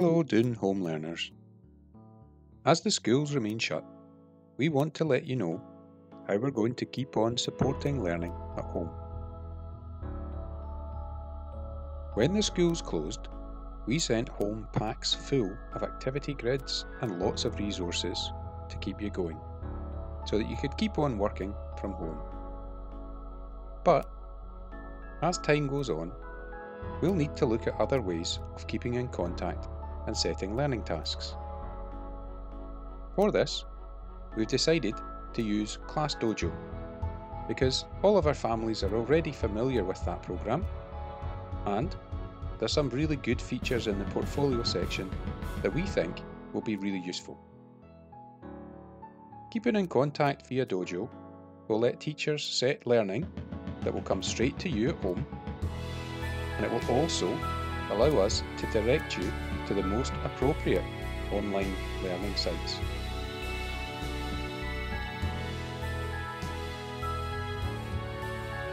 Hello, Doune home learners. As the schools remain shut, we want to let you know how we're going to keep on supporting learning at home. When the schools closed, we sent home packs full of activity grids and lots of resources to keep you going, so that you could keep on working from home. But, as time goes on, we'll need to look at other ways of keeping in contact and setting learning tasks. For this, we've decided to use Class Dojo because all of our families are already familiar with that program and there's some really good features in the portfolio section that we think will be really useful. Keeping in contact via Dojo will let teachers set learning that will come straight to you at home and it will also allow us to direct you to the most appropriate online learning sites.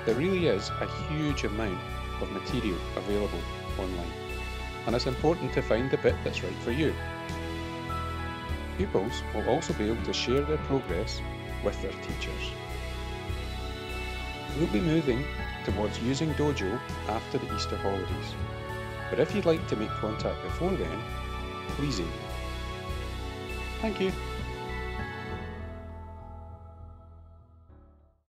There really is a huge amount of material available online, and it's important to find the bit that's right for you. Pupils will also be able to share their progress with their teachers. We'll be moving towards using Dojo after the Easter holidays, but if you'd like to make contact before then, please email. Thank you.